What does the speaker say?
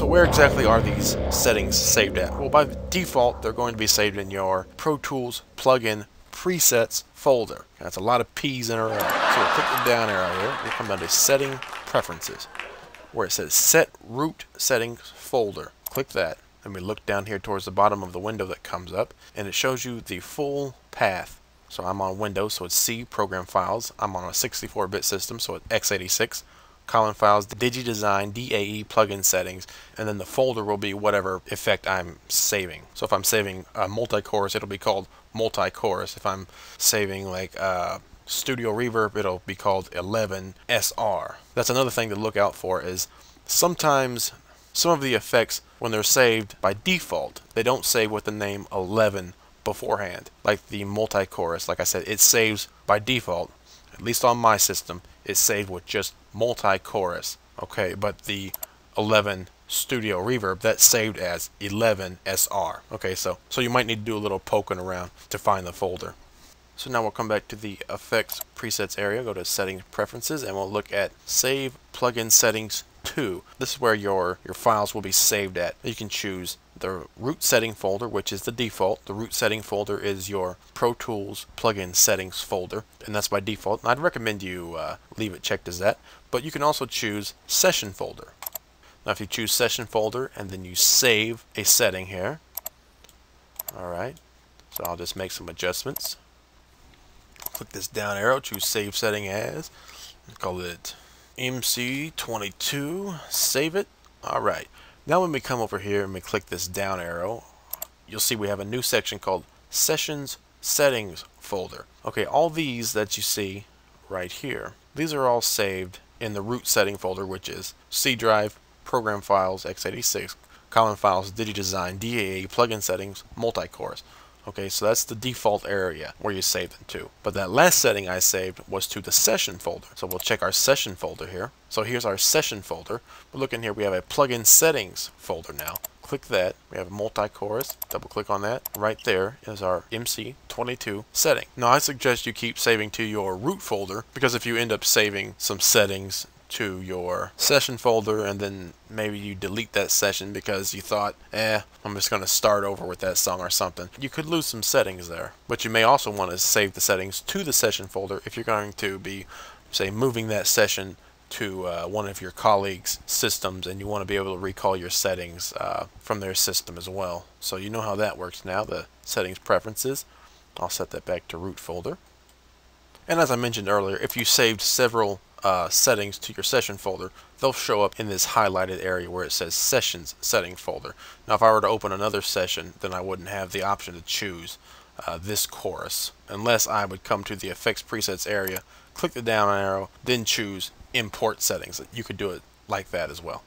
So where exactly are these settings saved at? Well, by default, they're going to be saved in your Pro Tools plugin presets folder. That's a lot of P's in a row. So we'll click the down arrow here. We'll come down to setting preferences where it says set root settings folder. Click that. And we look down here towards the bottom of the window that comes up and it shows you the full path. So I'm on Windows, so it's C, Program Files. I'm on a 64-bit system, so it's x86. Common Files, DigiDesign, DAE, plugin settings, and then the folder will be whatever effect I'm saving. So if I'm saving a multi-chorus, it'll be called multi-chorus. If I'm saving like uh, Studio Reverb, it'll be called 11SR. That's another thing to look out for is sometimes some of the effects, when they're saved by default, they don't save with the name 11 beforehand. Like the multi-chorus, like I said, it saves by default, at least on my system, it's saved with just multi-chorus. Okay, but the 11 Studio Reverb, that's saved as 11SR. Okay, so, so you might need to do a little poking around to find the folder. So now we'll come back to the effects presets area, go to settings preferences, and we'll look at save plugin settings 2. This is where your, your files will be saved at. You can choose the root setting folder, which is the default. The root setting folder is your Pro Tools plugin settings folder, and that's by default. I'd recommend you uh, leave it checked as that. But you can also choose session folder. Now if you choose session folder and then you save a setting here, alright, so I'll just make some adjustments. Click this down arrow, choose save setting as, call it MC22, save it. Alright, now when we come over here and we click this down arrow, you'll see we have a new section called Sessions Settings folder. Okay, all these that you see right here, these are all saved in the root setting folder, which is C drive, program files, x86, common files, DigiDesign, DAE, plugin settings, multi-chorus. Okay, so that's the default area where you save them to. But that last setting I saved was to the session folder. So we'll check our session folder here. So here's our session folder. We're looking here, we have a plugin settings folder now. Click that. We have multi-chorus. Double click on that. Right there is our MC22 setting. Now I suggest you keep saving to your root folder because if you end up saving some settings to your session folder and then maybe you delete that session because you thought, eh, I'm just going to start over with that song or something. You could lose some settings there. But you may also want to save the settings to the session folder if you're going to be, say, moving that session to uh, one of your colleagues' systems and you want to be able to recall your settings uh, from their system as well. So you know how that works now, the settings preferences. I'll set that back to root folder. And as I mentioned earlier, if you saved several uh, settings to your session folder, they'll show up in this highlighted area where it says Sessions Setting folder. Now if I were to open another session, then I wouldn't have the option to choose uh, this chorus, unless I would come to the Effects Presets area, click the down arrow, then choose Import Settings. You could do it like that as well.